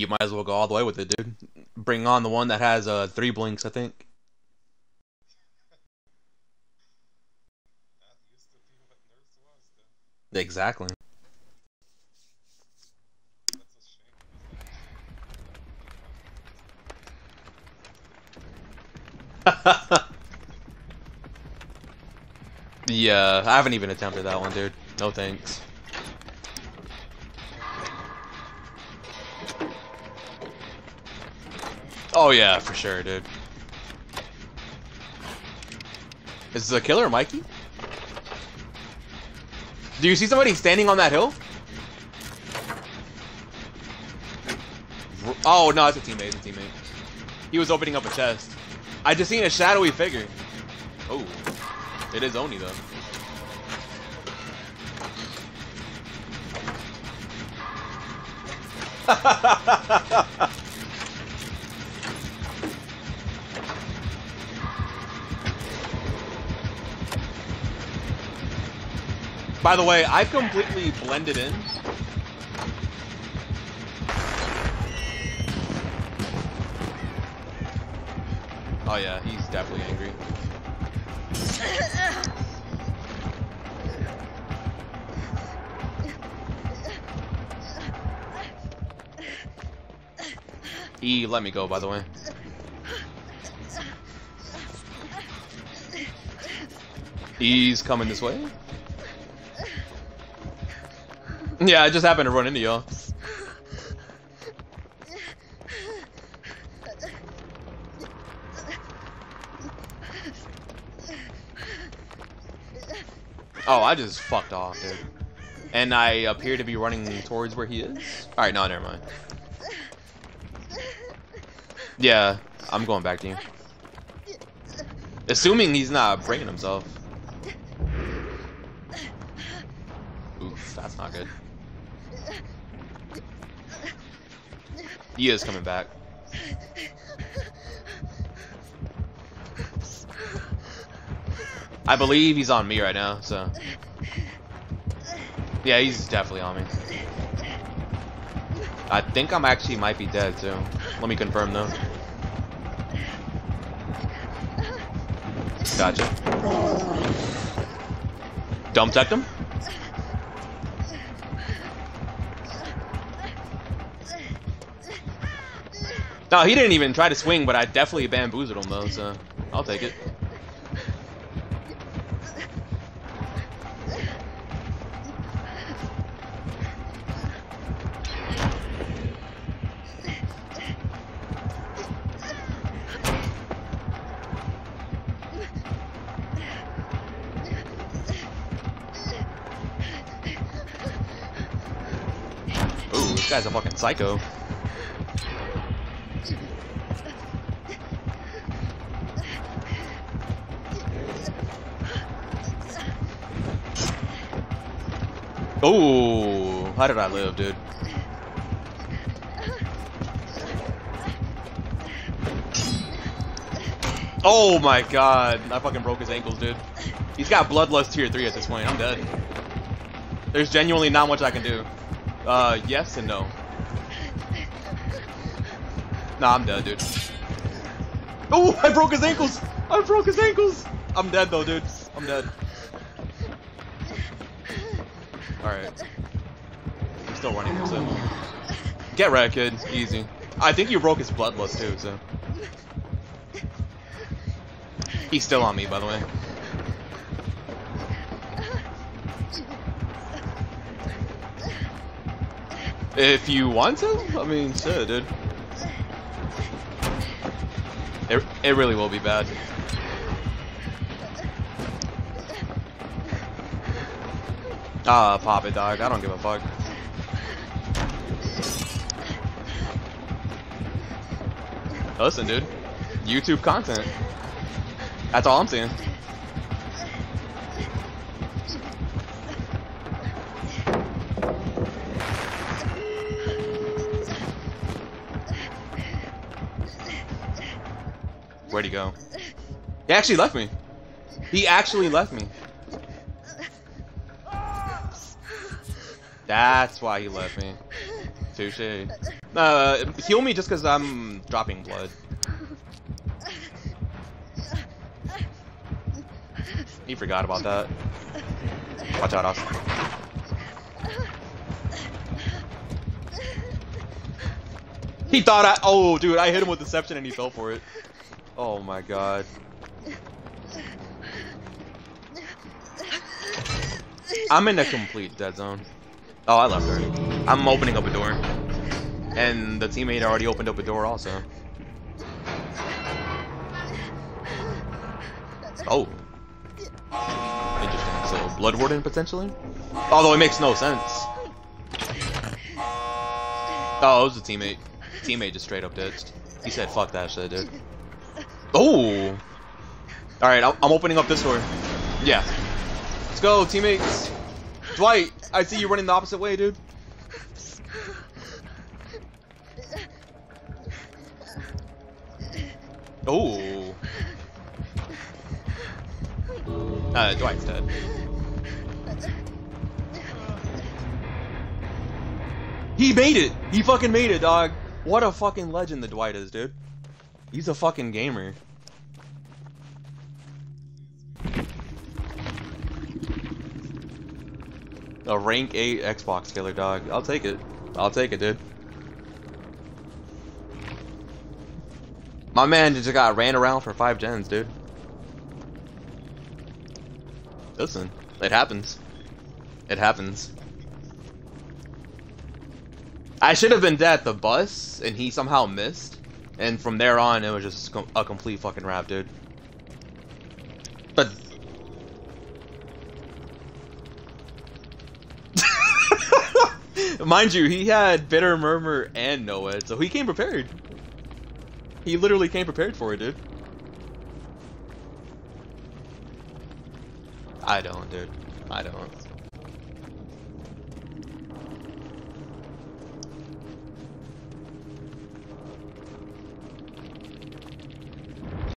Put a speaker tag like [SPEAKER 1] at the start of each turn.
[SPEAKER 1] You might as well go all the way with it, dude. Bring on the one that has uh three blinks, I think. Exactly. Yeah, I haven't even attempted that one, dude. No thanks. Oh yeah, for sure, dude. Is the killer Mikey? Do you see somebody standing on that hill? Oh no, it's a teammate. It's a teammate. He was opening up a chest. I just seen a shadowy figure. Oh, it is Oni though. By the way, I've completely blended in. Oh yeah, he's definitely angry. He let me go, by the way. He's coming this way. Yeah, I just happened to run into y'all. Oh, I just fucked off, dude. And I appear to be running towards where he is. Alright, no, never mind. Yeah, I'm going back to you. Assuming he's not breaking himself. Oof, that's not good. He is coming back. I believe he's on me right now, so. Yeah, he's definitely on me. I think I'm actually might be dead too. Let me confirm though. Gotcha. Dump tech him? No, he didn't even try to swing, but I definitely bamboozled him though, so I'll take it. Ooh, this guy's a fucking psycho. Ooh, how did I live, dude? Oh my god, I fucking broke his ankles, dude. He's got Bloodlust tier 3 at this point, I'm dead. There's genuinely not much I can do. Uh, yes and no. Nah, I'm dead, dude. Oh, I broke his ankles! I broke his ankles! I'm dead though, dude. I'm dead. Alright. I'm still running in. Get wrecked, kid. Easy. I think you broke his bloodlust too, so. He's still on me, by the way. If you want to, I mean, sure, dude. It, it really will be bad. Ah, pop it, dog. I don't give a fuck. Listen, dude. YouTube content. That's all I'm saying. Where'd he go? He actually left me. He actually left me. That's why he left me. Touche. Uh, heal me just because I'm dropping blood. He forgot about that. Watch out, Austin. He thought I- oh dude, I hit him with deception and he fell for it. Oh my god. I'm in a complete dead zone. Oh, I left her. I'm opening up a door. And the teammate already opened up a door also. Oh. Interesting. So, Blood Warden potentially? Although it makes no sense. Oh, it was a teammate. Teammate just straight up ditched. He said, fuck that shit, dude. Oh! Alright, I'm I'm opening up this door. Yeah. Let's go, teammates. Dwight, I see you running the opposite way, dude. Oh. Uh, Dwight's dead. He made it! He fucking made it, dog! What a fucking legend the Dwight is, dude. He's a fucking gamer. A rank 8 Xbox killer, dog. I'll take it. I'll take it, dude. My man just got ran around for five gens, dude. Listen, it happens. It happens. I should have been dead at the bus, and he somehow missed. And from there on, it was just a complete fucking rap, dude. But... Mind you, he had Bitter Murmur and Noed, so he came prepared. He literally came prepared for it, dude. I don't, dude. I don't.